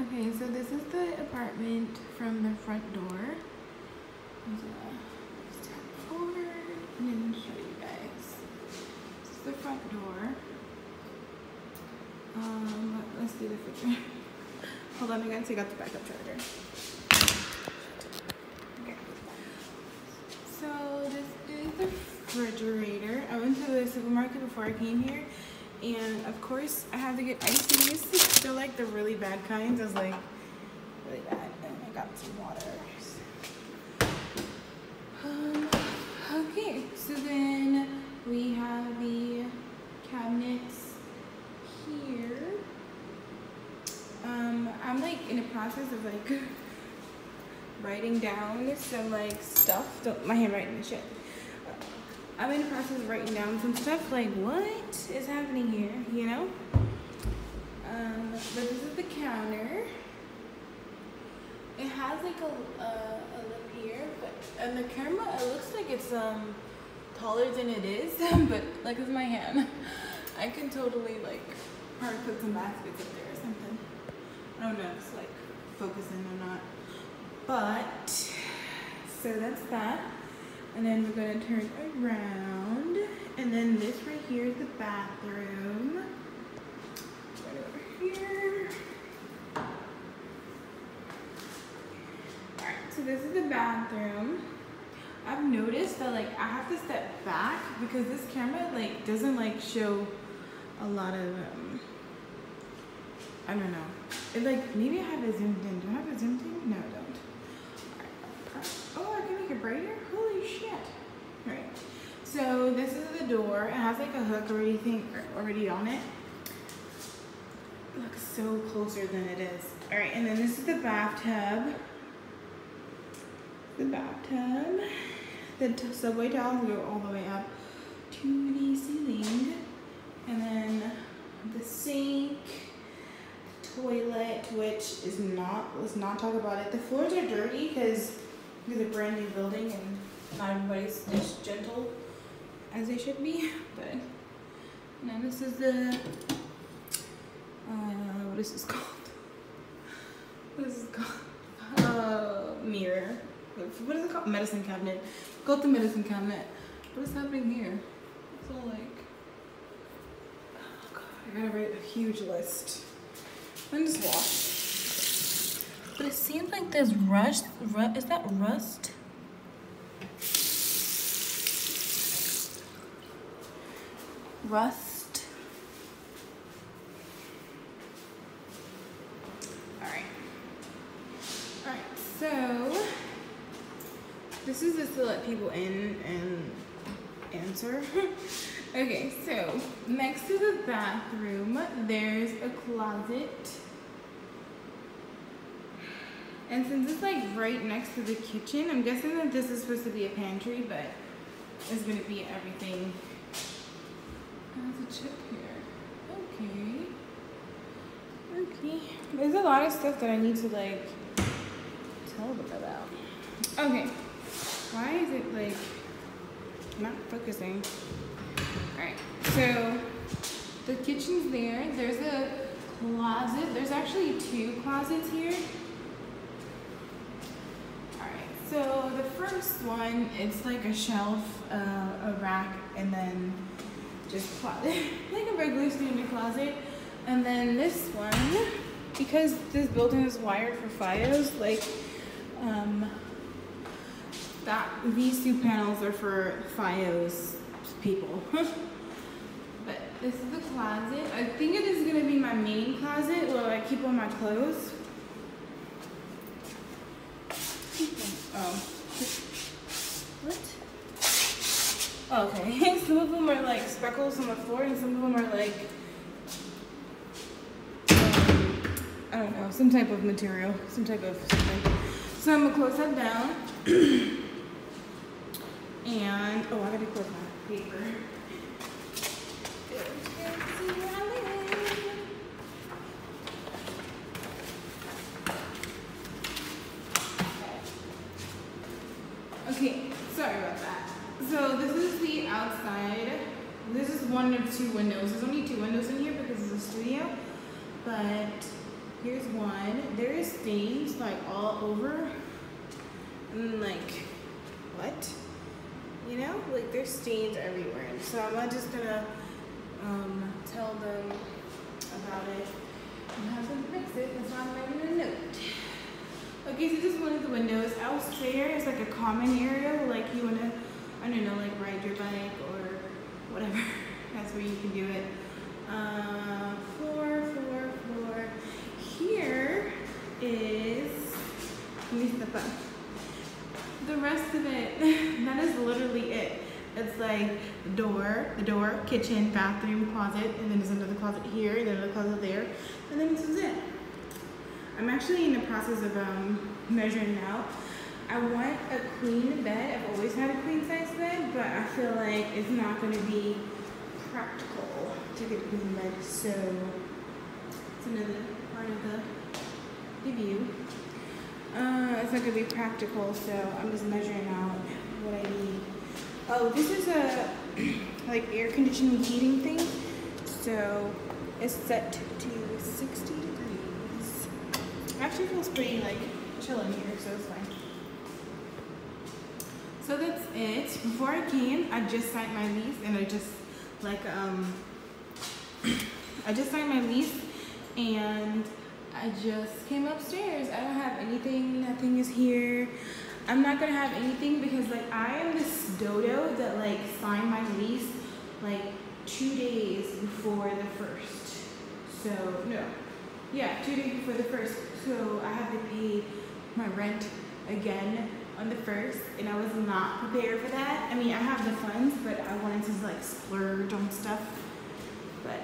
Okay, so this is the apartment from the front door. There's step forward and show you guys. This is the front door. Um, let's do the picture. Hold on, I gotta take out the backup charger. Okay. So this is the refrigerator. I went to the supermarket before I came here and of course, I have to get ices. They're like the really bad kinds. I was like, really bad. And I got some water. Um, okay, so then we have the cabinets here. Um, I'm like in the process of like writing down some like stuff. Don't, my handwriting shit. I'm in the process of writing down some stuff like what is happening here, you know? Um, but this is the counter. It has like a, uh, a lip here, but on the camera it looks like it's um taller than it is, but like it's my hand. I can totally like probably put some baskets up there or something. I don't know if it's like focusing or not. But, so that's that. And then we're gonna turn around. And then this right here is the bathroom. Right over here. Alright, so this is the bathroom. I've noticed that like I have to step back because this camera like doesn't like show a lot of um I don't know. It like maybe I have it zoomed in. Do I have it zoomed in? No, I don't. Alright, oh I can make it brighter? shit. Right. So this is the door. It has like a hook already thing already on it. Looks so closer than it is. All right, and then this is the bathtub. The bathtub. The subway tiles go all the way up to the ceiling. And then the sink, toilet, which is not, let's not talk about it. The floors are dirty because it's a brand new building and not everybody's as gentle as they should be, but now this is the, uh, what is this called? What is this called? Uh, mirror. What is it called? Medicine cabinet. Got the medicine cabinet. What is happening here? It's all like, oh God, I gotta write a huge list. And just wash. But it seems like there's rust, rust, is that rust? Rust. Alright. Alright, so this is just to let people in and answer. okay, so next to the bathroom, there's a closet. And since it's like right next to the kitchen, I'm guessing that this is supposed to be a pantry, but it's gonna be everything there's a chip here. Okay. Okay. There's a lot of stuff that I need to like tell them about. Okay. Why is it like not focusing? Alright. So the kitchen's there. There's a closet. There's actually two closets here. Alright, so the first one, it's like a shelf, uh, a rack, and then just closet, like a regular student closet. And then this one, because this building is wired for FiOS, like, um, that these two panels are for FiOS people. but this is the closet. I think it is gonna be my main closet where I keep all my clothes. Oh. Okay, some of them are like speckles on the floor and some of them are like, um, I don't know, some type of material, some type of something. So I'm gonna close that down. and, oh, I gotta close my paper. Okay, sorry about that. So this is the outside. This is one of two windows. There's only two windows in here because it's a studio. But Here's one. There is stains like all over. And like, what? You know, like there's stains everywhere. So I'm not just gonna um, tell them about it and have them fix it. That's why I'm writing a note. Okay, so this is one of the windows. Elsewhere is like a common area like you wanna, I don't know, like ride your bike or whatever. That's where you can do it. Uh, floor, floor, floor. Here is. The rest of it, that is literally it. It's like the door, the door, kitchen, bathroom, closet, and then there's another closet here, and then another closet there, and then this is it. I'm actually in the process of um, measuring out. I want a queen bed. I've always had a queen size bed, but I feel like it's not going to be practical to get a queen bed. So it's another part of the review. Uh, it's not going to be practical, so I'm just measuring out what I need. Oh, this is a like air conditioning heating thing. So it's set to 60 degrees. Actually feels pretty like chill in here, so it's fine. So that's it. Before I came, I just signed my lease and I just like um I just signed my lease and I just came upstairs. I don't have anything, nothing is here. I'm not gonna have anything because like I am this dodo that like signed my lease like two days before the first. So no, yeah, two days before the first. So I have to pay my rent again on the first, and I was not prepared for that. I mean, I have the funds, but I wanted to like splurge on stuff. But.